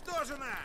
уничтожена!